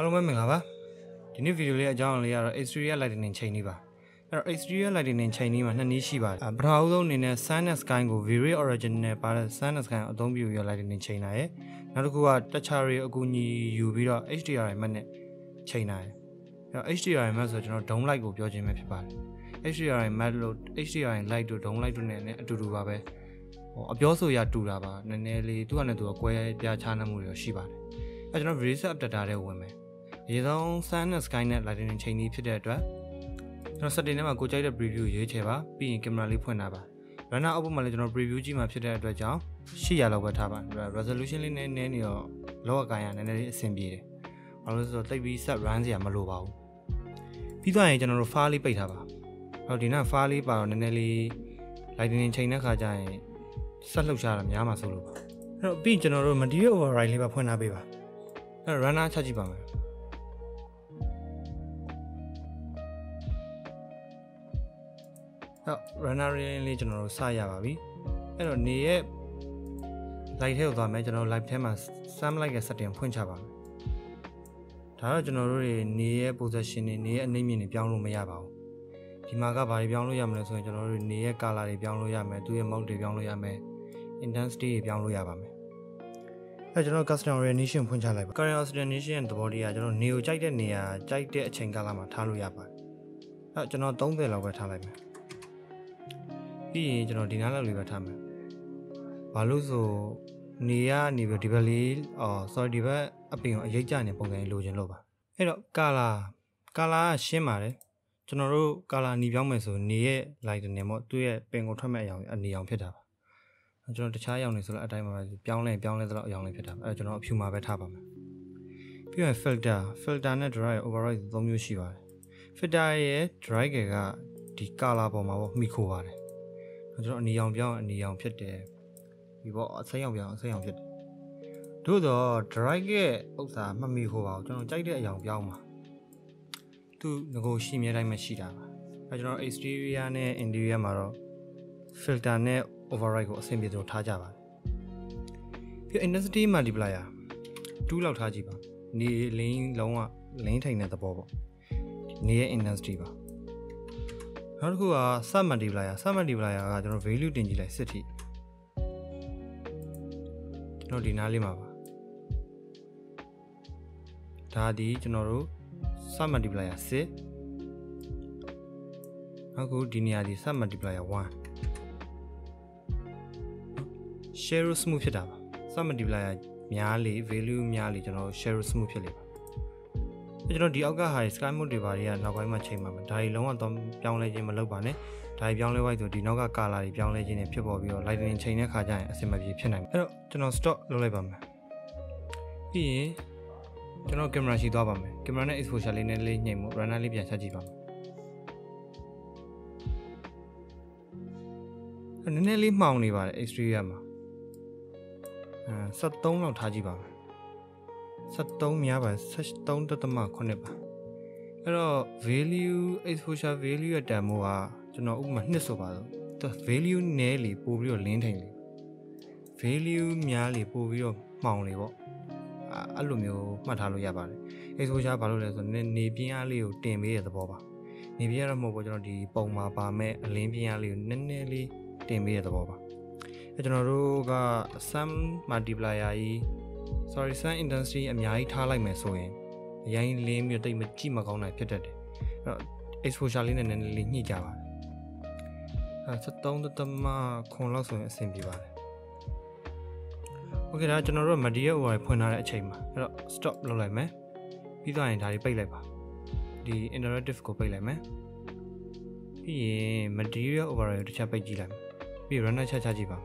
အားလုံးပဲမင်္ဂလာပါဒီနေ့ဗီဒီယိုလေးအကြောင်းအလေးကတော့ Xperia Lightning ချိန်နေပါအဲ့တော့ Xperia Lightning ချိန်နေမှာနှစ်နည်းရှိပါတယ်ပထမဆုံးအနေနဲ့ Sun and Sky ကို very original ပါတဲ့ Sun and Sky ကိုအသုံးပြုရ Lightning ချိန်လာရယ်နောက်တစ်ခုက Toucher အကူအညီယူပြီးတော့ HDRI မှတ်နဲ့ချိန်လာရယ်အဲ့တော့ HDRI မှတ်ဆိုကျွန်တော် down light ကိုပြောခြင်းပဲဖြစ်ပါတယ် HDRI မှတ်လို့ HDRI light တို့ down light တို့နဲ့လည်းအတူတူပါပဲဟိုအပြောဆိုရတူတာပါနည်းနည်းလေးသူကလည်းသူကကွဲပြားခြားနှမှုတွေရှိပါတယ်အဲကျွန်တော် reset adapter တဲ့ဝင်မယ်အ ရင်ဆုံး sun နဲ့ sky နဲ့ lightning ချိန်ကြီးဖြစ်တဲ့အတွက်ကျွန်တော် setting ထဲမှာကိုကြိုက်တဲ့ preview ရွေးချယ်ပါပြီးရင် camera လေးဖွင့်တာပါ runner output မှာလည်းကျွန်တော် preview ကြည့်မှာဖြစ်တဲ့အတွက်ကြောင့်800လောက်ပဲထားပါ resolution လေးနည်းနည်းနေတော့လောကကိုင်းရနည်းနည်းလေးအဆင်ပြေတယ်ဘာလို့လဲဆိုတော့တိတ်ပြီး set run စရာမလိုပါဘူးပြီးသွားရင်ကျွန်တော်တို့ file လေးပိတ်ထားပါဟောဒီနောက် file လေးပါတော့နည်းနည်းလေး lightning ချိန်တဲ့ခါကျရင်ဆက်လှုပ်ရှားတာများမှာဆိုလို့ပါအဲ့တော့ပြီးကျွန်တော်တို့ material override လေးပါဖွင့်ထားပေးပါအဲ့တော့ runner ချက်ကြည့်ပါမယ် ဟုတ် runner လေးကျွန်တော်တို့စရပါပြီအဲ့တော့နေရဲ့ light ထဲကိုသွားမယ်ကျွန်တော် live ထဲမှာ sum light ရဲ့ setting ဖွင့်ချပါမယ်ဒါတော့ကျွန်တော်တို့တွေနေရဲ့ position တွေနေရဲ့အနှိမ့်မြင့်တွေပြောင်းလို့မရပါဘူးဒီမှာကဘာတွေပြောင်းလို့ရမလဲဆိုရင်ကျွန်တော်တို့နေရဲ့ color တွေပြောင်းလို့ရမယ်သူ့ရဲ့ mode တွေပြောင်းလို့ရမယ် intensity တွေပြောင်းလို့ရပါမယ်အဲကျွန်တော် custom orientation ဖွင့်ချလိုက်ပါ current orientation သဘောတရားကျွန်တော်နေကိုကြိုက်တဲ့နေရာကြိုက်တဲ့အချိန်ကာလမှာထားလို့ရပါတယ်အဲကျွန်တော်30လောက်ပဲထားလိုက်မယ် ပြီးရင်ကျွန်တော်ဒီနားလောက်လေးပဲထားမယ်ဘာလို့ဆိုနေရနေပြီးဒီဘက်လေးအော် sorry ဒီဘက်အပင်ကိုအရိပ်ကျနေပုံစံလိုချင်လို့ပါအဲ့တော့ကာလာကာလာကရှင်းပါတယ်ကျွန်တော်တို့ကာလာညီပြောင်းမယ်ဆိုနေရဲ့ light နေမို့သူ့ရဲ့ပင်ကိုထွက်မဲ့အရောင်အနေအောင်ဖြစ်တာပါကျွန်တော်တခြားအရောင်တွေဆိုတော့အတိုင်းပါပဲပြောင်းလဲပြောင်းလဲတော့အရောင်လေးဖြစ်တာပါအဲ့တော့ကျွန်တော်အဖြူမှာပဲထားပါမယ်ပြီးရင် filter filter နဲ့ dry override သုံးမျိုးရှိပါတယ် filter ရဲ့ dry ကဒီ color ပေါ်မှာပေါ့မိခိုးပါတယ် ကျွန်တော်အနီရောင်ပြောင်းအနီရောင်ဖြစ်တယ်ဒီပေါ့အစိမ်းရောင်ပြောင်းအစိမ်းရောင်ဖြစ်တယ်တို့တော့ dry ရဲ့ဥစ္စာမမိခိုးပါဘူးကျွန်တော်ကြိုက်တဲ့အရောင်ပြောင်းပါသူငကိုရှိမြဲတိုင်းမရှိတာပါအဲကျွန်တော် exterior နဲ့ interior မှာတော့ filter နဲ့ override ကိုအဆင်ပြေဆုံးထားကြပါတယ်ပြီး intensity multiplier 2လောက်ထားကြည့်ပါနေလင်းလုံးဝလင်းထိုင်တဲ့သဘောပေါ့နေရဲ့ intensity ပါ နောက်တစ်ခုက sub multiplier sub multiplier ကကျွန်တော် value တင်ကြည့်လိုက်စစ်ထိကျွန်တော်ဒီနားလေးမှာပါဒါဒီကျွန်တော်တို့ sub multiplier 6နောက်ခုဒီနေရာဒီ sub multiplier 1 share smooth ဖြစ်တာပါ sub multiplier များလေ value များလေကျွန်တော် share smooth ဖြစ်လေပါအဲ ကျွန်တော်ဒီအောက်ကဟာ sky mode တွေပါတွေကနောက်ပိုင်းမှာချိန်ပါမယ်ဒါတွေလုံးဝတော့ပြောင်းလဲခြင်းမလုပ်ပါနဲ့ဒါတွေပြောင်းလဲလိုက်ဆိုဒီနောက်က color တွေပြောင်းလဲခြင်းတွေဖြစ်ပေါ်ပြီးတော့ lightning ချိန်တဲ့ခါကျရင်အဆင်မပြေဖြစ်နိုင်တယ်အဲ့တော့ကျွန်တော် stop လုပ်လိုက်ပါမယ်ပြီးရင်ကျွန်တော် camera ရှိသွားပါမယ် camera နဲ့ exposure လေးနဲ့လေးညှိမှု runner လေးပြန်ချက်ကြည့်ပါမယ်နည်းနည်းလေးမှောင်နေပါတယ် exterior မှာအဲ73လောက်ထားကြည့်ပါမယ် 73များပါ73.8ပါအဲ့တော့ value exposure value ရဲ့တန်ဖိုးကကျွန်တော်ဥပမာနှစ်ဆိုပါတော့ value နည်းလေပို့ပြီးတော့လင်းထိန်လေ value များလေပို့ပြီးတော့မှောင်လေပေါ့အဲ့လိုမျိုးမှတ်ထားလို့ရပါတယ် exposure ဘာလို့လဲဆိုတော့နေပြင်းအားလေးကိုတင်ပေးတဲ့သဘောပါနေပြင်းရတော့မဟုတ်ဘူးကျွန်တော်ဒီပုံမှာပါမဲ့အလင်းပြင်းအားလေးကိုနည်းနည်းလေးတင်ပေးတဲ့သဘောပါအဲကျွန်တော်တို့က sum multiplier ကြီး sorry sun intensity အများကြီးထားလိုက်မယ်ဆိုရင်အရင်လင်းပြီးတိတ်မကြည့်မကောင်းနိုင်ဖြစ်တတ်တယ်အဲ့တော့ exposure လေးနဲ့နည်းနည်းလေးညှိကြပါတယ်အဲ73.9ခွန်လောက်ဆိုရင်အဆင်ပြေပါတယ် Okay ဒါကျွန်တော်တို့ material override ဖွင့်ထားတဲ့အချိန်မှာအဲ့တော့ stop လုပ်လိုက်မယ်ပြီးသွားရင်ဒါတွေပိတ်လိုက်ပါဒီ interactive ကိုပိတ်လိုက်မယ်ပြီးရင် material override ကိုတစ်ချက်ပိတ်ကြည့်လိုက်မယ်ပြီး runner ချက်ချကြည့်ပါ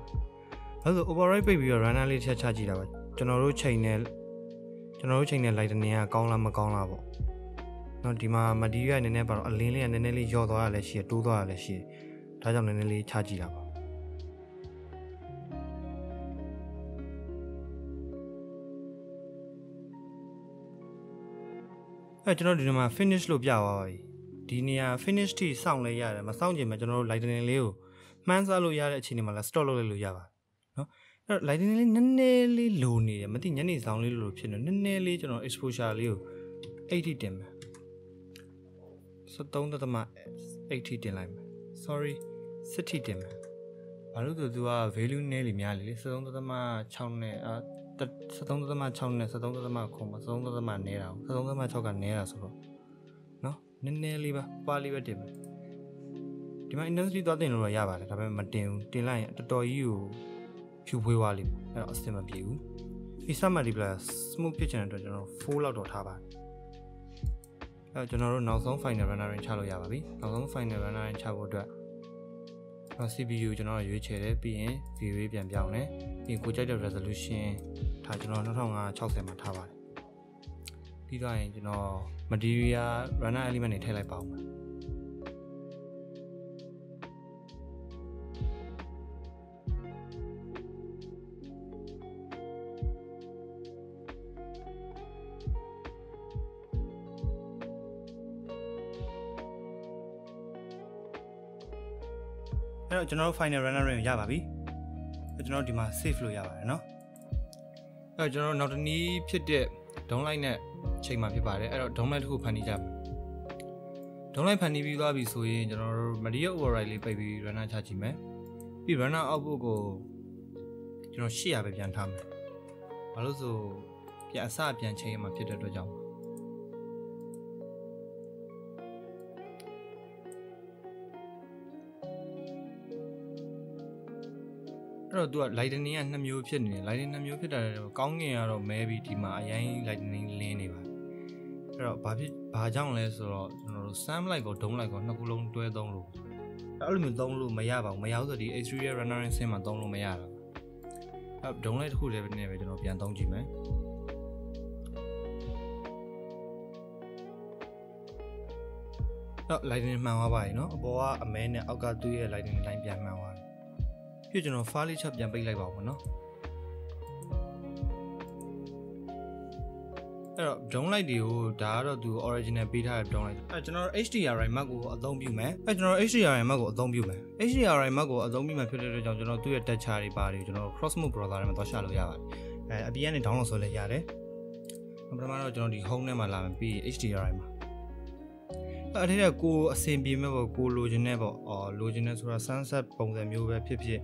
အဲဆို override ပိတ်ပြီးတော့ runner လေးတစ်ချက်ချကြည့်တာပါ ကျွန်တော်တို့ချိန်နဲ့ကျွန်တော်တို့ချိန်နဲ့ light တနေကကောင်းလားမကောင်းလားပေါ့နော်ဒီမှာ material နည်းနည်းပါတော့အလင်းလေးကနည်းနည်းလေးယော့သွားရလဲရှိရတိုးသွားရလဲရှိဒါကြောင့်နည်းနည်းလေးချကြည့်တာပါအဲကျွန်တော်ဒီမှာ finish လို့ပြသွားပါပြီဒီနေရာ finish ထိစောင့်လဲရတယ်မစောင့်ချင်မှကျွန်တော်တို့ lightning လေးကိုမှန်းဆလို့ရတဲ့အခြေအနေမှာလာ stop လုပ်လိုက်လို့ရပါတယ်နော် အဲ့တော့ lightning လေးနည်းနည်းလေးလိုနေတယ်မသိညနေဆောင်လေးလိုဖြစ်နေနည်းနည်းလေးကျွန်တော် exposure လေးကို 80တင်မယ်73.80တင်လိုက်မယ် sorry 60တင်မယ်ဘာလို့ဆိုသူက value နည်းလေများလေ73.6နဲ့အာ73.6နဲ့73.9ခုမှာ73.9နဲတာ73.6ကနဲတာဆိုတော့เนาะနည်းနည်းလေးပါပါလေးပဲတင်မယ်ဒီမှာ industry သွားတင်လို့ရပါတယ်ဒါပေမဲ့မတင်ဘူးတင်လိုက်ရင်တော်တော်ကြီးကို ဖြူဖွေးသွားလိမ့်မယ်အဲ့တော့အဆင်မပြေဘူးဒီ summer multiplier smooth ဖြစ်ချင်တဲ့အတွက်ကျွန်တော်4လောက်တော့ထားပါတယ်အဲကျွန်တော်တို့နောက်ဆုံး final runner ရင်ချလို့ရပါပြီနောက်ဆုံး final runner ရင်ချဖို့အတွက် CPU ကျွန်တော်ရွေးချယ်တယ်ပြီးရင် view ပြန်ပြောင်းတယ်ပြီးရင်ကိုကြိုက်တဲ့ resolution ထားကျွန်တော်2560မှာထားပါတယ်ပြီးတော့ရင်ကျွန်တော် material runner element တွေထည့်လိုက်ပါဦးမယ် အဲ့တော့ကျွန်တော်တို့ final runner ရပါပြီအဲ့ကျွန်တော်တို့ဒီမှာ save လို့ရပါတယ်เนาะအဲ့တော့ကျွန်တော်တို့နောက်တစ်နည်းဖြစ်တဲ့ downline နဲ့ချိန်မှာဖြစ်ပါတယ်အဲ့တော့ downline တစ်ခုဖန်တီးကြမယ် downline ဖန်တီးပြီးသွားပြီဆိုရင်ကျွန်တော်တို့ media override လေးပိတ်ပြီး runner ချကြည့်မယ်ပြီး runner output ကိုကျွန်တော်800ပဲပြန်ထားမယ်ဘာလို့ဆိုပြန်အစပြန်ချိန်ရမှာဖြစ်တဲ့အတွက်ကြောင့် အဲ့တော့ तू က lightning ကနှစ်မျိုးဖြစ်နေတယ် lightning နှစ်မျိုးဖြစ်တာလည်းကောင်းငင်ကတော့မဲပြီးဒီမှာအရင် lightning လင်းနေပါအဲ့တော့ဘာဖြစ်ဘာကြောင့်လဲဆိုတော့ကျွန်တော်တို့ sam light ကိုဒုံး light ကိုနှစ်ခုလုံးတွဲသုံးလို့အဲ့လိုမျိုးသုံးလို့မရပါဘူးမရဘူးဆိုဒီ exterior runner ဆင်းမှာသုံးလို့မရတာအဲ့ဒုံး light တစ်ခုလည်းနဲ့ပဲကျွန်တော်ပြန်သုံးကြည့်မယ်တော့ lightning မှန်သွားပါပြီเนาะအပေါ်ကအမဲနဲ့အောက်ကသူ့ရဲ့ lightning line ပြန်မှန်သွားတယ် ပြကျွန်တော် file လေးချက်ပြန်ပိတ်လိုက်ပါဦးနော်အဲ့တော့ downlight တွေကိုဒါကတော့သူ original ပေးထားတဲ့ downlight အဲ့ကျွန်တော် HDRI Mac ကိုအသုံးပြုမယ်အဲ့ကျွန်တော် HDRI Mac ကိုအသုံးပြုမယ် HDRI Mac ကိုအသုံးပြုမှဖြစ်တဲ့အတွက်ကြောင့်ကျွန်တော်သူ့ရဲ့ texture တွေပါတယ်ကျွန်တော် Crossmove browser ထဲမှာသွားရှာလို့ရပါတယ်အဲအပြင်ကနေ download ဆိုလည်းရတယ်ပထမတော့ကျွန်တော်ဒီ home ထဲမှာလာမယ်ပြီး HDRI မှာအဲ့ဒီကကိုအဆင်ပြေမဲ့ပေါ့ကိုလိုချင်တဲ့ပေါ့အော်လိုချင်တဲ့ဆိုတာ sunset ပုံစံမျိုးပဲဖြစ်ဖြစ်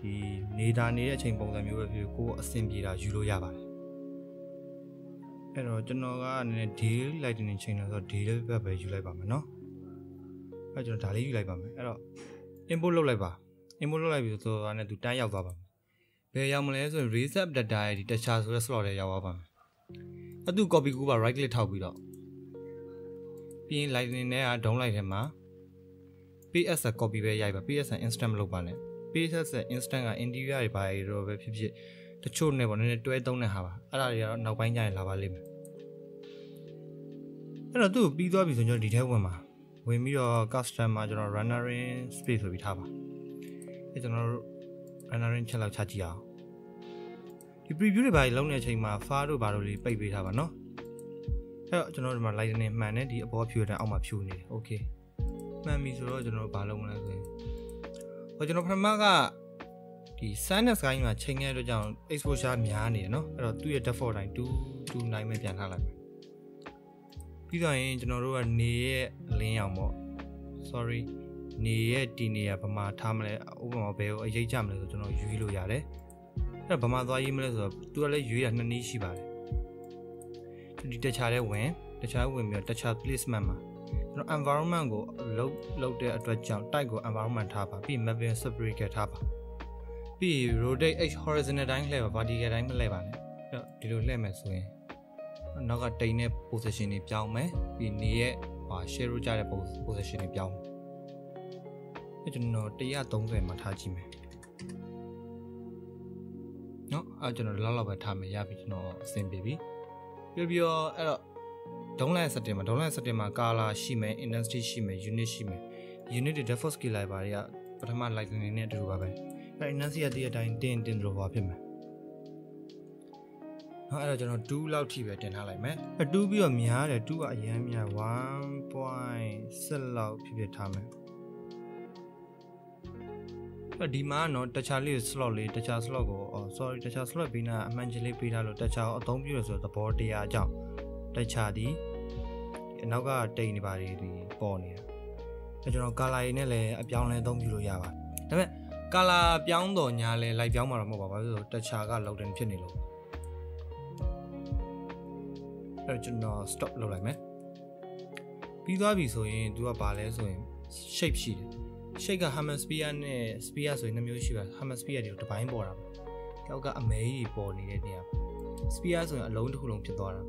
ဒီနေတာနေတဲ့အချိန်ပုံစံမျိုးပဲဖြစ်ကိုအဆင်ပြေတာယူလို့ရပါတယ်အဲ့တော့ကျွန်တော်ကနည်းနည်း deal lightning ချိန်လို့ဆိုတော့ deal ဘက်ပဲယူလိုက်ပါမယ်เนาะအဲ့ကျွန်တော်ဒါလေးယူလိုက်ပါမယ်အဲ့တော့ import လုပ်လိုက်ပါ import လုပ်လိုက်ပြီဆိုတော့အဲ့နဲ့သူတန်းရောက်သွားပါမယ်ဘယ်ရောက်မလဲဆိုရင် reset data ရဲ့ဒီ texture ဆိုတဲ့ slot ထဲရောက်သွားပါမယ်အဲ့သူ copy ကူပါ right click ထောက်ပြီးတော့ပြီးရင် lightning နဲ့က down light ထဲမှာ PS copy ပဲရိုက်ပါ PS instant မလုပ်ပါနဲ့ PS instant က interior တွေပါရတော့ပဲဖြစ်ဖြစ်တချို့နဲ့ပေါ့နည်းနည်းတွဲသုံးတဲ့ဟာပါအဲ့ဒါတွေကတော့နောက်ပိုင်းကျရင်လာပါလိမ့်မယ်အဲ့တော့သူ့ကိုပြီးသွားပြီဆိုကျွန်တော်ဒီထဲဝင်ပါဝင်ပြီးတော့ custom မှာကျွန်တော် runner in space ဆိုပြီးထားပါအဲ့ကျွန်တော်တို့ runner in ချက်လောက်ချကြည့်အောင်ဒီ preview တွေပါလုံးတဲ့အချိန်မှာ far တို့ဘာတို့လေးပိတ်ပေးထားပါနော်အဲ့တော့ကျွန်တော်ဒီမှာ lightning မှန်တယ်ဒီအပေါ်ဖြူတဲ့အောက်မှာဖြူနေတယ် okay မှန်ပြီဆိုတော့ကျွန်တော်ဘာလုပ်မလဲဆိုရင် ဟိုကျွန်တော်ပထမကဒီ sun နဲ့ sky မှာချိန်ခဲ့တဲ့အတွက်ကြောင့် exposure များနေတယ်เนาะအဲ့တော့သူ့ရဲ့ default တိုင်း229ပဲပြန်ထားလိုက်မယ်ပြီးတော့ရင်ကျွန်တော်တို့ကနေရဲ့အလင်းရောင်ပေါ့ sorry နေရဲ့ဒီနေရဗမာထားမလဲဥပမာဘယ်ကိုအရေးကြမလဲဆိုကျွန်တော်ရွေးလို့ရတယ်အဲ့ဗမာသွားရေးမလဲဆိုတော့သူကလည်းရွေးရနှစ်နည်းရှိပါတယ်ဒီတခြားတဲ့ဝင်တခြားဝင်ပြီးတော့တခြား placement မှာ ကျွန်တော် environment ကိုလုတ်လုတ်တဲ့အတွက်ကြောင့် type ကို environment ထားပါပြီး mapping separate ထားပါပြီး rotate h horizontal တိုင်းလှည့်ပါ vertical တိုင်းမလှည့်ပါနဲ့အဲ့ဒီလိုလှည့်မယ်ဆိုရင်နောက်ကတိန်တဲ့ position တွေပြောင်းမယ်ပြီးနေရဲ့ဟာ share ကြတဲ့ position တွေပြောင်းမယ်အဲ့ကျွန်တော်130မှာထားကြည့်မယ်เนาะအဲ့ကျွန်တော်လောက်လောက်ပဲထားမယ်ရပြီကျွန်တော်အဆင်ပြေပြီပြီးပြီးတော့အဲ့တော့ downline setting မှာ downline setting မှာ color ရှိမယ် intensity ရှိမယ် unit ရှိမယ် unit တွေ default scale လိုက်ပါတွေကပထမ lightning နဲ့အတူတူပါပဲအဲ intensity အတည်းအတိုင်းတင်တင်လို့ပါဖြစ်မယ်နော်အဲ့တော့ကျွန်တော်2လောက်ထိပဲတင်ထားလိုက်မယ်အ2ပြီးတော့များတယ်2ကအရင်များ1.6လောက်ဖြစ်ဖြစ်ထားမယ်ဒီမှာတော့တခြားလေး slot လေးတခြား slot ကိုအော် sorry တခြား slot ပေးနာအမှန်ကြီးလေးပေးထားလို့တခြားအသုံးပြုရဆိုသဘောတရားအကြောင်းတခြားဒီ အနောက်ကတိတ်နေပါလေဒီပေါ်နေတာအဲကျွန်တော်ကာလာရည်နဲ့လည်းအပြောင်းလဲအသုံးပြုလို့ရပါတယ်ဒါပေမဲ့ကာလာပြောင်းတော်ညာလဲလိုက်ပြောင်းမှာတော့မဟုတ်ပါဘူးဘာလို့လဲဆိုတော့တခြားကလောက်တင်ဖြစ်နေလို့အဲကျွန်တော် stop လုပ်လိုက်မယ်ပြီးသွားပြီဆိုရင်သူကဘာလဲဆိုရင် shape ရှိတယ် shape က hemisphere နဲ့ sphere ဆိုရင်နှစ်မျိုးရှိပါ hemisphere တွေကိုတစ်ပိုင်းပေါ်တာပေါ့တောက်ကအမဲကြီးပေါ်နေတဲ့နေရာ sphere ဆိုရင်အလုံးတစ်ခုလုံးဖြစ်သွားတာ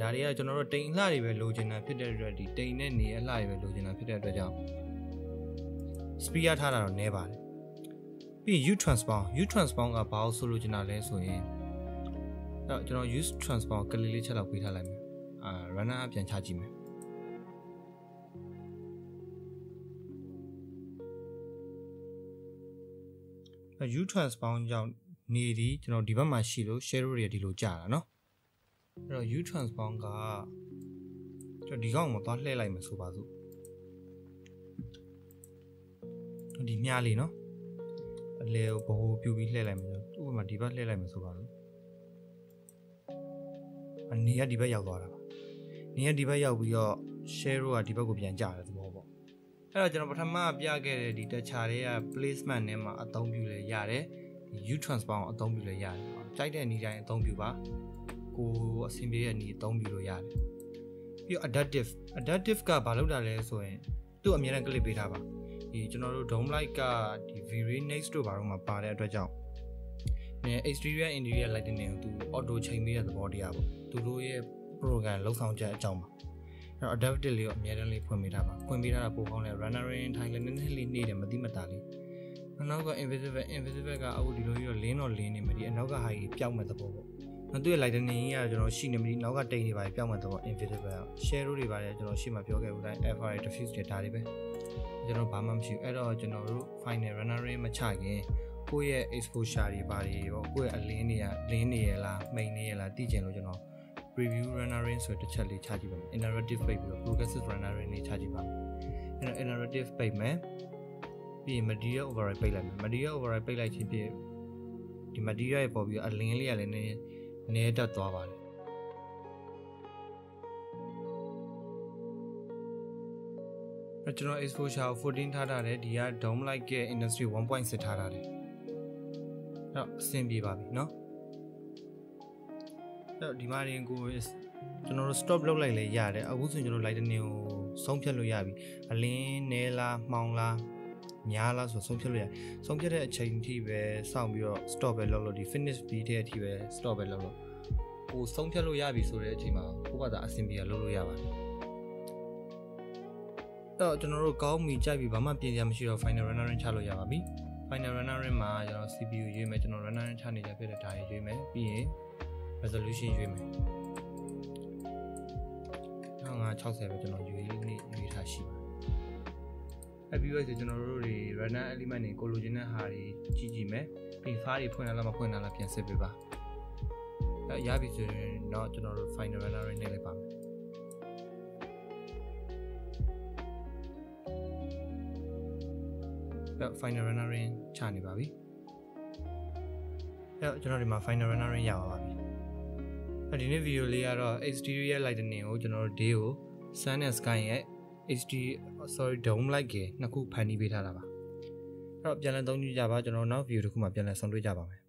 ဒါတွေကကျွန်တော်တို့တိမ်အလှတွေပဲလိုချင်တာဖြစ်တဲ့အတွက်ဒီတိမ်နဲ့နေအလှတွေပဲလိုချင်တာဖြစ်တဲ့အတွက်ကြောင့် sphere ထားတာတော့နည်းပါတယ်ပြီး u transform u transform ကဘာလို့ဆိုလိုချင်တာလဲဆိုရင်အဲ့တော့ကျွန်တော် use transform ကလေးလေးချက်လောက်ပေးထားလိုက်မယ်အာ runner ပြန်ချကြည့်မယ် u transform ကြောင့်နေဒီကျွန်တော်ဒီဘက်မှာရှိလို့ share တွေဒီလိုကြာတာเนาะ အဲ့တော့ u transform ကကျွန်တော်ဒီကောင်ကိုသွားလှည့်လိုက်မယ်ဆိုပါစို့ဒီမြားလေးနော်အလဲကိုဘိုးပြူပြီးလှည့်လိုက်မယ်ဥပမာဒီဘက်လှည့်လိုက်မယ်ဆိုပါစို့အနေကဒီဘက်ရောက်သွားတာပါနေကဒီဘက်ရောက်ပြီးတော့ share ကဒီဘက်ကိုပြန်ကြတယ်သဘောပေါ့အဲ့တော့ကျွန်တော်ပထမပြခဲ့တဲ့ဒီတခြားတွေက placement နဲ့မှာအသုံးပြုလဲရတယ် u transform အသုံးပြုလဲရတယ်ကြိုက်တဲ့နေတိုင်းအသုံးပြုပါ ကိုအဆင်ပြေတဲ့အနေအသုံးပြုလို့ရတယ်ပြီးတော့ adaptive adaptive ကဘာလုပ်တာလဲဆိုရင်သူ့အမြဲတမ်း click ပေးထားပါဒီကျွန်တော်တို့ dome light ကဒီ very next တို့ဘာလို့မှပါတဲ့အတွက်ကြောင့်အဲ exterior interior lighting တွေကိုသူ auto ချိန်ပေးတဲ့သဘောတရားပေါ့သူတို့ရဲ့ program လောက်ဆောင်ချက်အကြောင်းပါအဲ့တော့ adaptive လေးကိုအများတန်းလေးဖွင့်ပေးထားပါဖွင့်ပေးထားတာပိုကောင်းလဲ runner in ထိုင်လည်းနည်းနည်းလေးနေတယ်မတိမတာလေးအနောက်က invisible invisible ကအခုဒီလိုကြီးတော့လင်းတော့လင်းနေမဒီအနောက်ကဟာကြီးပျောက်မဲ့သဘောပေါ့ နော်သူရဲ့ lightning ကြီးကကျွန်တော်ရှိနေမဒီနောက်ကတိတ်နေပါပျောက်မဲ့သဘော invisible share တွေပါတယ်ကျွန်တော်ရှေ့မှာပြောခဲ့ဘူးတိုင်း FR diffuse တွေဒါတွေပဲကျွန်တော်ဘာမှမရှိဘူးအဲ့တော့ကျွန်တော်တို့ final runner in မချခင်ကိုယ့်ရဲ့ exposure တွေပါတယ်ပေါ့ကိုယ့်ရဲ့အလင်းတွေကလင်းနေရလားမိန်နေရလားသိကျင်လို့ကျွန်တော် preview runner-in ဆိုတဲ့တစ်ချက်လေးချကြည့်ပါမယ် interactive ပိတ်ပြီးတော့ progressive runner-in လေးချကြည့်ပါမယ်အဲ့တော့ interactive ပိတ်မယ်ပြီးရင် material override ပိတ်လိုက်မယ် material override ပိတ်လိုက်ခြင်းဖြင့်ဒီ material ရဲ့ပေါ်ပြီးအလင်းလေးကလည်းနည်းနည်း တက်သွားပါတယ်အဲ့ကျွန်တော် exposure ကို14ထားထားတယ်ဒီက dome light ရဲ့ industry 1.6ထားထားတယ်အဲ့တော့အဆင်ပြေပါပြီเนาะတော့ဒီမှာရင်ကိုကျွန်တော်တို့ stop လုပ်လိုက်လဲရတယ်အခုဆိုရင်ကျွန်တော် lightning ကိုဆုံးဖြတ်လို့ရပြီအလင်းနဲလားမှောင်လား များလားဆိုဆုံးဖြတ်လို့ရဆုံးဖြတ်တဲ့အချိန်ထိပဲစောင့်ပြီးတော့ stop ပဲလုပ်လို့ဒီ finish ပြီးတဲ့အထိပဲ stop ပဲလုပ်လို့ကိုဆုံးဖြတ်လို့ရပြီဆိုတဲ့အချိန်မှာကိုကသာအဆင်ပြေလုပ်လို့ရပါတယ်တော့ကျွန်တော်တို့ကောင်းမီကြိုက်ပြီးဘာမှပြင်စရာမရှိတော့ final runner ချလို့ရပါပြီ final runner မှာကျွန်တော် CPU ရွေးမယ်ကျွန်တော် runner ချနေကြဖြစ်တဲ့ဒါတွေရွေးမယ်ပြီးရင် resolution ရွေးမယ်။1960ပဲကျွန်တော်ရွေးနေရွေးထားရှိပါတယ်။ အပြီးတော့ကျွန်တော်တို့တွေ runner element တွေကိုလိုချင်တဲ့ဟာတွေကြည့်ကြည့်မယ်။ပြီးဖားတွေဖွင့်လာလားမဖွင့်လာလားပြန်စစ်ပေးပါ။အဲရပြီဆိုရင်တော့ကျွန်တော်တို့ final runner နဲ့လိုက်ပါမယ်။အဲ့ final runner ချနေပါပြီ။အဲ့ကျွန်တော်ဒီမှာ final runner ရပါပါပြီ။ဒီနေ့ဗီဒီယိုလေးကတော့ exterior lighting ကိုကျွန်တော်တို့ day ကို sun and sky ရဲ့ HD sorry dome light ကနှစ်ခုဖန်တီးပေးထားတာပါအဲ့တော့ပြန်လည်သုံးကြည့်ကြပါကျွန်တော်နောက်ဗီဒီယိုတစ်ခုမှာပြန်လည်ဆုံတွေ့ကြပါမယ်